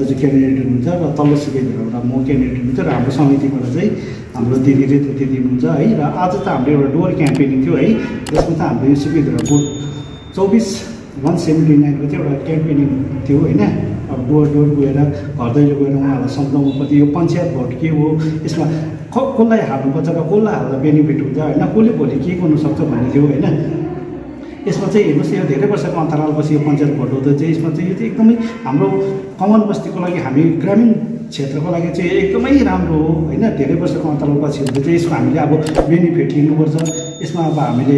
दाजु क्यान्डिडेट हुनुहुन्छ र तल्लो सुबेदारबाट म क्यान्डिडेट हुनुहुन्छ र हाम्रो समितिबाट चाहिँ हाम्रो दिदी रेतो दिदी हुनुहुन्छ है। र आज त हाम्रो एउटा डोर क्याम्पेनिङ थियो है। जसमा चाहिँ हाम्रो यो सुबेदार बुथ चौबिस वान सेभेन्टी नाइनको चाहिँ एउटा क्याम्पेनिङ थियो होइन। अब डोर डोर गएर घर दैलो गएर उहाँहरूलाई सम्झाउनु पर्थ्यो। यो पञ्चायत भोट के हो? यसमा क कसलाई हाल्नुपर्छ र कसलाई हाल्दा बेनिफिट हुन्छ होइन? कसले भोलि के गर्नुसक्छ भन्ने थियो होइन? यसमा चाहिँ हेर्नुहोस् यो धेरै वर्षको अन्तरालपछि यो पञ्चायत भोट हुँदा चाहिँ यसमा चाहिँ यो चाहिँ एकदमै हाम्रो कमान बस्तीको लागि हामी ग्रामीण क्षेत्रको लागि चाहिँ एकदमै राम्रो हो होइन? धेरै वर्षको अन्तरालपछि हुँदा चाहिँ यसको हामीले अब बेनिफिट लिनुपर्छ। यसमा अब हामीले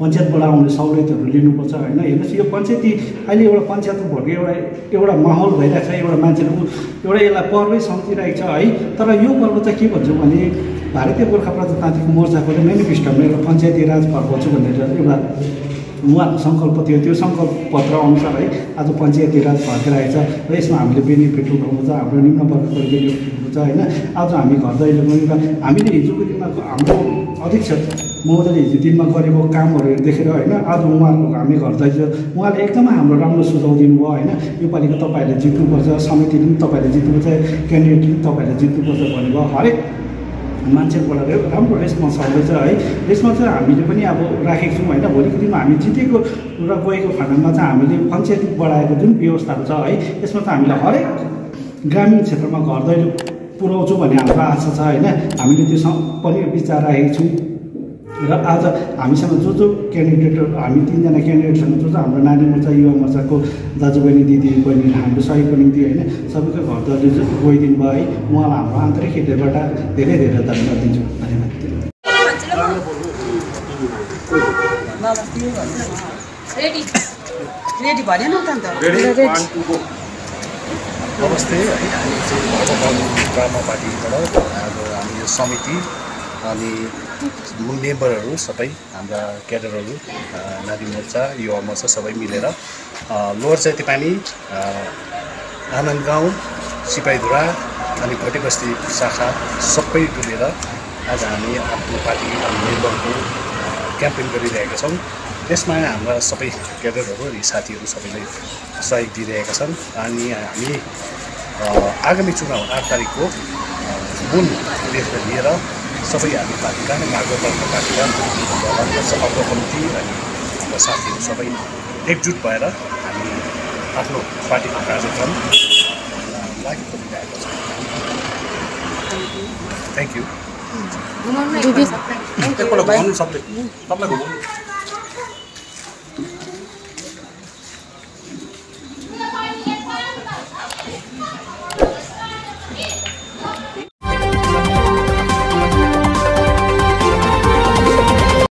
पञ्चायतबाट आउने सहुलियतहरू लिनुपर्छ होइन? हेर्नुहोस् यो पञ्चायती अहिले एउटा पञ्चायतको भोटको एउटा एउटा माहौल भइरहेको छ एउटा मान्छेले एउटा यसलाई पर्वै सम्झिरहेको छ है? तर यो पर्व चाहिँ के भन्छु भने भारतीय गोर्खा प्रजातान्त्रिक मोर्चाको मेनिफेस्टोमा एउटा पञ्चायती राज फर्काउँछु भनेर एउटा उहाँको सङ्कल्प थियो त्यो सङ्कल्प पत्र अनुसार है आज पञ्चायती राज फर्किरहेको छ र यसमा हामीले बेनिफिट उठाउनु छ हाम्रो निम्न वर्गको बेनिफिट हुन्छ होइन? आज हामी घर दैलो हामीले हिजोको दिनमा हाम्रो अध्यक्ष महोदयले हिजो दिनमा गरेको कामहरू देखेर होइन आज उहाँहरूको हामी घर दैलो उहाँले एकदमै हाम्रो राम्रो सुझाउ दिनुभयो होइन? योपालिको तपाईँहरूले जित्नुपर्छ समितिले पनि तपाईँहरूले जित्नुपर्छ क्यान्डिडेटले पनि तपाईँहरूले जित्नुपर्छ भन्नुभयो हरेक मान्छेबाट राम्रो रेस्पोन्स आउँदैछ है। यसमा चाहिँ हामीले पनि अब राखेको छौँ होइन। भोलिको दिनमा हामी जितेको र गएको खण्डमा चाहिँ हामीले पञ्चायती बढाएको जुन व्यवस्थाहरू छ है यसमा चाहिँ हामीले हरेक ग्रामीण क्षेत्रमा घर दैलो पुऱ्याउँछौँ भन्ने हाम्रो आशा छ होइन। हामीले त्यो पनि विचार राखेको छौँ। र आज हामीसँग जो जो क्यान्डिडेटहरू हामी तिनजना क्यान्डिडेटसँग जो जो हाम्रो नानी मोर्चा युवा मोर्चाको दाजुबहिनी दिदी बहिनी हाम्रो सहयोगको निम्ति होइन सबैको घर दर्जी गइदिनु भयो है उहाँलाई हाम्रो आन्तरिक हृदयबाट धेरै धेरै धन्यवाद दिन्छु। धन्यवाद। रेडी रेडी भएन त अन्त। नमस्ते है हामी चाहिँ ड्रामा पार्टीबाट अब हामी यो समिति अनि मेम्बरहरू सबै हाम्रा क्याडरहरू नारी मोर्चा युवा मोर्चा सबै मिलेर लोवर चैतेपानी आनन्द गाउँ सिपाहीधुरा अनि भोटे बस्ती शाखा सबै डुलेर आज हामी आफ्नो पार्टी मेम्बरको क्याम्पेन गरिरहेका छौँ। त्यसमा हाम्रा सबै क्याडरहरू अनि साथीहरू सबैले सहयोग दिइरहेका छन्। अनि हामी आगामी चुनाव आठ तारिकको जुन उद्देश्य लिएर सबै हामी पार्टीका मार्ग पार्टीका अग्र कमिटी अनि हाम्रा साथीहरू सबै एकजुट भएर हामी आफ्नो पार्टीको कार्यक्रम लागि गरिरहेका छौँ थ्याङ्क यू